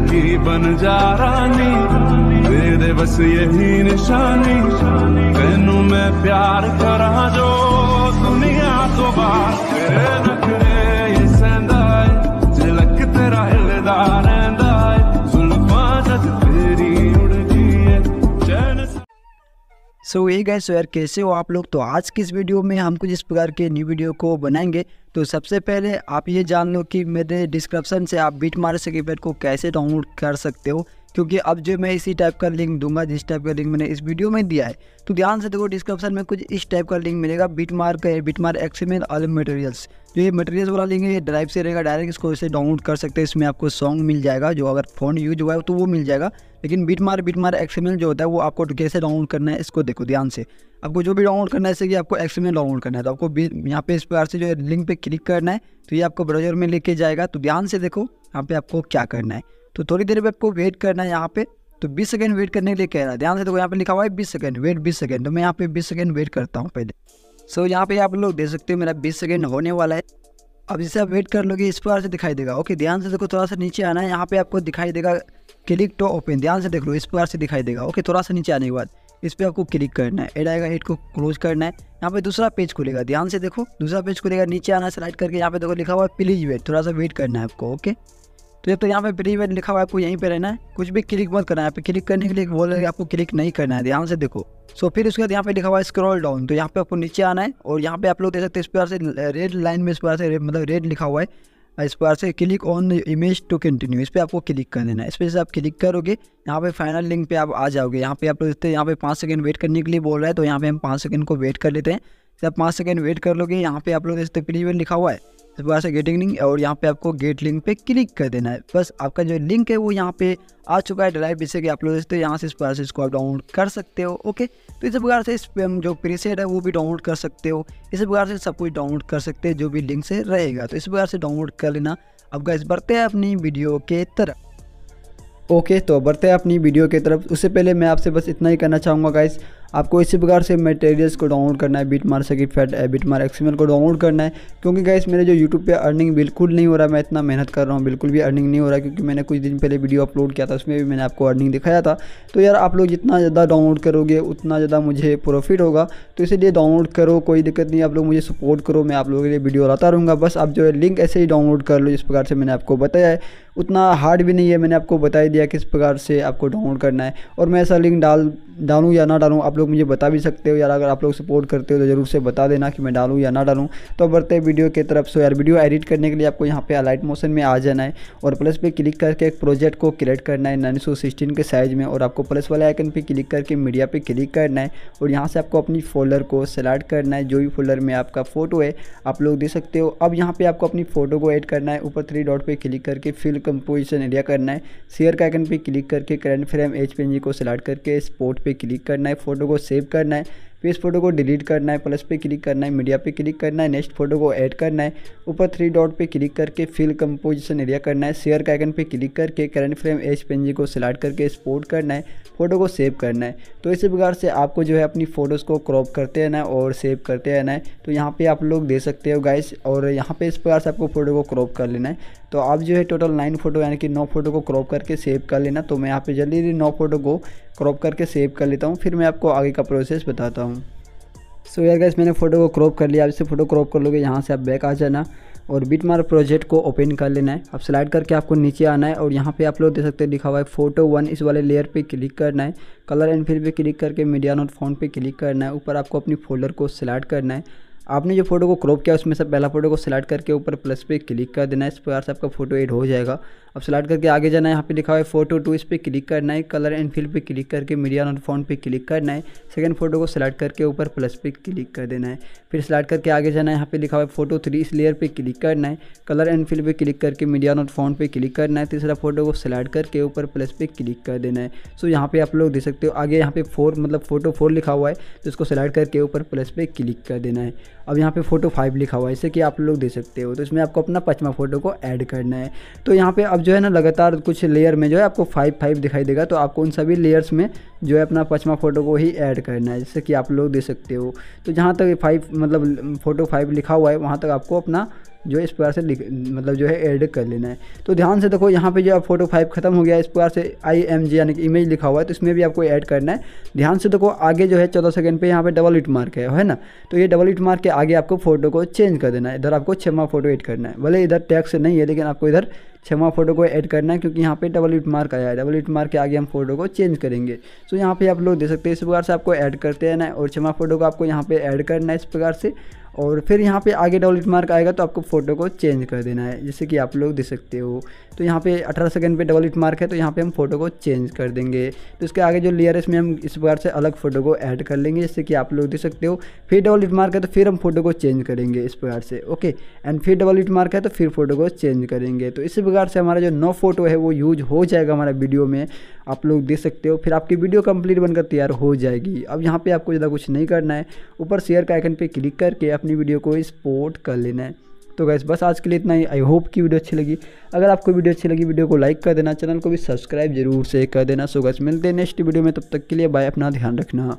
की बन जा रानी, दे बस यही निशानी। तेनू मैं प्यार करा जो दुनिया तो बात, तेरे नखरे सो ये गए यार कैसे हो आप लोग? तो आज की इस वीडियो में हम कुछ इस प्रकार के न्यू वीडियो को बनाएँगे? तो सबसे पहले आप ये जान लो कि मेरे डिस्क्रिप्शन से आप बीट मार सके को कैसे डाउनलोड कर सकते हो? क्योंकि अब जो मैं इसी टाइप का लिंक दूँगा, जिस टाइप का लिंक मैंने इस वीडियो में दिया है तो ध्यान से देखो डिस्क्रिप्शन में कुछ इस टाइप का लिंक मिलेगा बीट मार का बीट मार एक्सएमएल ऑल मटेरियल्स जो ये मटेरियल्स वाला लिंक है, ये ड्राइव से रहेगा डायरेक्ट इसको इसे डाउनलोड कर सकते हैं, इसमें आपको सॉन्ग मिल जाएगा, जो अगर फ़ोन यूज़ हुआ है तो वो मिल जाएगा। लेकिन बीट मार बीट मार एक्सएमएल जो होता है, वो आपको कैसे डाउनलोड करना है, इसको देखो ध्यान से। आपको जो भी डाउनलोड करना है जैसे कि आपको एक्सएमएल डाउनलोड करना है तो आपको यहाँ पे इस प्रकार से जो है लिंक पे क्लिक करना है तो ये आपको ब्राउज़र में लेके जाएगा। तो ध्यान से देखो, यहाँ पे आपको क्या करना है। तो थोड़ी देर में आपको वेट करना है यहाँ पे। तो 20 सेकेंड वेट करने के लिए कह रहा है। ध्यान से देखो यहाँ पे लिखा हुआ है 20 सेकेंड वेट 20 सेकंड तो मैं यहाँ पे 20 सेकंड वेट करता हूँ पहले। सो so, यहाँ पे आप लोग देख सकते हो मेरा 20 सेकेंड होने वाला है। अब जैसे आप वेट कर लोगे इस प्रकार से दिखाई देगा। ओके ध्यान से देखो थोड़ा सा नीचे आना है। यहाँ पे आपको दिखाई देगा क्लिक टू ओपन ध्यान से देख लो इस प्रकार से दिखाई देगा। ओके थोड़ा सा नीचे आने के बाद इस पर आपको क्लिक करना है। एड आएगा एड को क्लोज करना है। यहाँ पे दूसरा पेज खुलेगा। ध्यान से देखो दूसरा पेज खुलेगा। नीचे आना है स्लाइड करके यहाँ पे देखो लिखा हुआ है प्लीज़ वेट थोड़ा सा वेट करना है आपको ओके तो जब तो यहाँ पे प्री वेट लिखा हुआ है, आपको यहीं पे रहना है। कुछ भी क्लिक मत करना है। यहाँ पे क्लिक करने के लिए बोल रहे आपको क्लिक नहीं करना है। ध्यान से देखो। सो फिर उसके बाद यहाँ पे लिखा हुआ है स्क्रॉल डाउन तो यहाँ पे आपको नीचे आना है और यहाँ पे आप लोग देख सकते हैं इस प्रकार से रेड लाइन में इस प्रकार से मतलब रेड लिखा हुआ है। इस प्रकार से click on image to continue इस पर आपको क्लिक कर देना है। इस पर आप क्लिक करोगे, यहाँ पे फाइनल लिंक पे आप आ जाओगे। यहाँ पे आप लोग देखते हैं, यहाँ पे पाँच सेकंड वेट करने के लिए बोल रहा है। तो यहाँ पे हम पाँच सेकंड को वेट कर लेते हैं। जब पाँच सेकंड वेट कर लोगे, यहाँ पे आप लोग देखते प्री लिखा हुआ है प्रकार से गेटिंग लिंक और यहाँ पे आपको गेट लिंक पे क्लिक कर देना है। बस आपका जो लिंक है वो यहाँ पे आ चुका है ड्राइव जिससे कि आप लोग देखते यहाँ से इस प्रकार से इसको आप डाउनलोड कर सकते हो ओके तो इस प्रकार से इस जो प्रीसेट है वो भी डाउनलोड कर सकते हो। इस प्रकार से सब कुछ डाउनलोड कर सकते हैं जो भी लिंक से रहेगा। तो इस प्रकार से डाउनलोड कर लेना। अब गैस बढ़ते हैं अपनी वीडियो के तरफ़। ओके तो बढ़ते हैं अपनी वीडियो की तरफ़। उससे पहले मैं आपसे बस इतना ही करना चाहूँगा गाइस आपको इसी प्रकार से मटेरियल्स को डाउनलोड करना है बीट मार सकी फैट बीट मार एक्सएमएल को डाउनलोड करना है। क्योंकि गाइस मेरे जो यूट्यूब पे अर्निंग बिल्कुल नहीं हो रहा, मैं इतना मेहनत कर रहा हूँ, बिल्कुल भी अर्निंग नहीं हो रहा, क्योंकि मैंने कुछ दिन पहले वीडियो अपलोड किया था, उसमें भी मैंने आपको अर्निंग दिखाया था। तो यार, आप लोग जितना ज़्यादा डाउनलोड करोगे, उतना ज़्यादा मुझे प्रॉफिट होगा। तो इसीलिए डाउनलोड करो, कोई दिक्कत नहीं, आप लोग मुझे सपोर्ट करो, मैं आप लोगों के लिए वीडियो लाता रहूँगा। बस आप जो है लिंक ऐसे ही डाउनलोड कर लो, जिस प्रकार से मैंने आपको बताया है। उतना हार्ड भी नहीं है, मैंने आपको बता दिया किस प्रकार से आपको डाउनलोड करना है। और मैं ऐसा लिंक डाल डालूँ या ना डालूँ, आप लोग मुझे बता भी सकते हो यार, अगर आप लोग सपोर्ट करते हो तो ज़रूर से बता देना कि मैं डालूँ या ना डालूँ। तो बढ़ते वीडियो की तरफ़। से यार, वीडियो एडिट करने के लिए आपको यहाँ पे अलाइट मोशन में आ जाना है और प्लस पे क्लिक करके एक प्रोजेक्ट को क्रिएट करना है नाइन के साइज़ में और आपको प्लस वाले आइकन पर क्लिक करके मीडिया पर क्लिक करना है और यहाँ से आपको अपनी फोल्डर को सेलेक्ट करना है। जो भी फोल्डर में आपका फ़ोटो है, आप लोग दे सकते हो। अब यहाँ पर आपको अपनी फ़ोटो को एड करना है। ऊपर थ्री डॉट पर क्लिक करके फिल कंपोजिशन एरिया करना है। शेयर का आइकन पर क्लिक करके करंट फ्रेम एच को सिलेक्ट करके स्पोर्ट पे क्लिक करना है फ़ोटो को सेव करना है। फिर इस फ़ोटो को डिलीट करना है प्लस पे क्लिक करना है मीडिया पे क्लिक करना है नेक्स्ट फ़ोटो को ऐड करना है, ऊपर थ्री डॉट पे क्लिक करके फिल कंपोजिशन एरिया करना है शेयर का आइकन पे क्लिक करके करंट फ्रेम एच पेन को सिलेक्ट करके स्पोर्ट करना है फ़ोटो को सेव करना है। तो इसी प्रकार से आपको जो है अपनी फ़ोटोज़ को क्रॉप करते रहना है और सेव करते रहना है। तो यहाँ पे आप लोग दे सकते हो गाइस और यहाँ पे इस प्रकार से आपको फ़ोटो को क्रॉप कर लेना है। तो आप जो है टोटल नाइन फ़ोटो यानी कि नौ फ़ोटो को क्रॉप करके सेव कर लेना। तो मैं यहाँ पे जल्दी नौ फ़ोटो को क्रॉप करके सेव कर लेता हूँ। फिर मैं आपको आगे का प्रोसेस बताता हूँ। सो यार गैस मैंने फ़ोटो को क्रॉप कर लिया। अब इसे फ़ोटो क्रॉप कर लोगे, यहाँ से आप बैक आ जाना और बिट मार प्रोजेक्ट को ओपन कर लेना है। अब स्लाइड करके आपको नीचे आना है और यहाँ पे आप लोग देख सकते हैं लिखा हुआ है फ़ोटो वन इस वाले लेयर पे क्लिक करना है। कलर एंड फिल पे क्लिक करके मीडिया नोट फ़ोन पे क्लिक करना है। ऊपर आपको अपनी फोल्डर को सिलेक्ट करना है। आपने जो फ़ोटो को क्रॉप किया उसमें से पहला फ़ोटो को सिलेक्ट करके ऊपर प्लस पे क्लिक कर देना है इस प्रकार से आपका फ़ोटो एड हो जाएगा अब सिलेक्ट करके आगे जाना है यहाँ पे लिखा हुआ है फ़ोटो टू इस पर क्लिक करना है कलर एंड फिल पे क्लिक करके मीडिया नोट फ़ोन पे क्लिक करना है सेकंड फ़ोटो को सिलेक्ट करके ऊपर प्लस पे क्लिक कर देना है फिर सिलेक्ट करके आगे जाना है यहाँ पे लिखा हुआ है फ़ोटो थ्री इस लेयर पर क्लिक करना है कलर एंड फिल पे क्लिक करके मीडिया नोट फ़ोन पे क्लिक करना है तीसरा फ़ोटो को सिलेक्ट करके ऊपर प्लस पे क्लिक कर देना है सो यहाँ पे आप लोग देख सकते हो आगे यहाँ पे फोर मतलब फ़ोटो फोर लिखा हुआ है तो इसको सिलेक्ट करके ऊपर प्लस पे क्लिक कर देना है अब यहाँ पे फ़ोटो फाइव लिखा हुआ है जैसे कि आप लोग दे सकते हो। तो इसमें आपको अपना पचमा फ़ोटो को ऐड करना है। तो यहाँ पे अब जो है ना, लगातार कुछ लेयर में जो है आपको फाइव फाइव दिखाई देगा। तो आपको उन सभी लेयर्स में जो है अपना पचमा फ़ोटो को ही ऐड करना है जैसे कि आप लोग दे सकते हो। तो जहाँ तक फाइव मतलब फ़ोटो फाइव लिखा हुआ है, वहाँ तक आपको अपना जो है इस प्रकार से मतलब जो है ऐड कर लेना है। तो ध्यान से देखो, यहाँ पे जो आप फ़ोटो फाइव खत्म हो गया, इस प्रकार से आई एम जी यानी कि इमेज लिखा हुआ है तो इसमें भी आपको ऐड करना है। ध्यान से देखो, आगे जो है चौदह सेकंड पे यहाँ पे डबल इट मार्क है है ना? तो ये डबल इट मार्क के आगे आपको फ़ोटो को चेंज कर देना है। इधर आपको छमा फ़ोटो एड करना है। भले इधर टैक्स नहीं है, लेकिन आपको इधर छमा फ़ोटो को ऐड करना है, क्योंकि यहाँ पे डबल इट मार्क आया है। डबल इट मार्क के आगे हम फ़ोटो को चेंज करेंगे। सो यहाँ पे आप लोग देख सकते हैं, इस प्रकार से आपको ऐड करते हैं ना और छमा फ़ोटो को आपको यहाँ पे ऐड करना है, इस प्रकार से। और फिर यहाँ पे आगे डबल इट मार्क आएगा तो आपको फ़ोटो को चेंज कर देना है जैसे कि आप लोग देख सकते हो। तो यहाँ पे 18 सेकंड पे डबल इट मार्क है तो यहाँ पे हम फ़ोटो को चेंज कर देंगे। तो इसके आगे जो लेयर है, इसमें हम इस प्रकार से अलग फ़ोटो को ऐड कर लेंगे जैसे कि आप लोग देख सकते हो। फिर डबल इट मार्क है तो फिर हम फ़ोटो को चेंज करेंगे इस प्रकार से ओके एंड फिर डबल इट मार्क है तो फिर फ़ोटो को चेंज करेंगे। तो इसी प्रकार से हमारा जो नो फ़ोटो है, वो यूज़ हो जाएगा हमारा वीडियो में। आप लोग दे सकते हो। फिर आपकी वीडियो कंप्लीट बनकर तैयार हो जाएगी। अब यहाँ पे आपको ज़्यादा कुछ नहीं करना है। ऊपर शेयर का आइकन पे क्लिक करके अपनी वीडियो को स्पोर्ट कर लेना है। तो गैस बस आज के लिए इतना ही। आई होप कि वीडियो अच्छी लगी। अगर आपको वीडियो अच्छी लगी, वीडियो को लाइक कर देना। चैनल को भी सब्सक्राइब ज़रूर से कर देना। सो गैस मिलते हैं नेक्स्ट वीडियो में। तब तक के लिए बाय अपना ध्यान रखना।